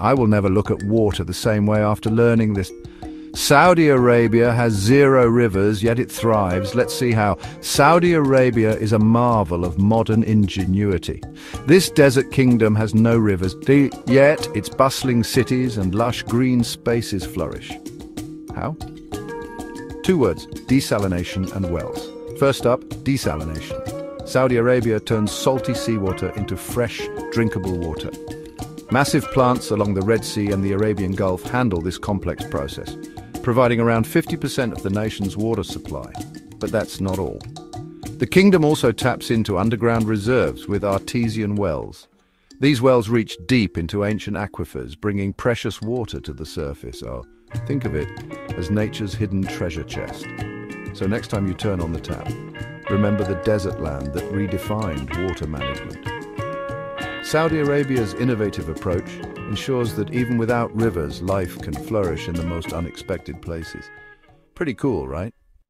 I will never look at water the same way after learning this. Saudi Arabia has zero rivers, yet it thrives. Let's see how. Saudi Arabia is a marvel of modern ingenuity. This desert kingdom has no rivers, yet its bustling cities and lush green spaces flourish. How? Two words, desalination and wells. First up, desalination. Saudi Arabia turns salty seawater into fresh, drinkable water. Massive plants along the Red Sea and the Arabian Gulf handle this complex process, providing around 50% of the nation's water supply. But that's not all. The kingdom also taps into underground reserves with artesian wells. These wells reach deep into ancient aquifers, bringing precious water to the surface. Oh, think of it as nature's hidden treasure chest. So next time you turn on the tap, remember the desert land that redefined water management. Saudi Arabia's innovative approach ensures that even without rivers, life can flourish in the most unexpected places. Pretty cool, right?